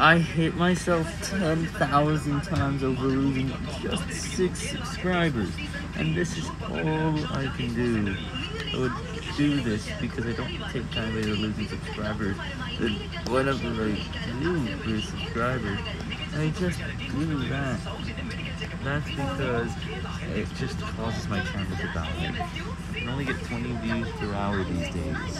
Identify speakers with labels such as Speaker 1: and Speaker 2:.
Speaker 1: I hate myself 10,000 times over losing just 6 subscribers. And this is all I can do. I would do this because I don't take time later losing subscribers. Then whenever I lose subscribers, I just do that. That's because it just causes my channel to die. I can only get 20 views per hour these days.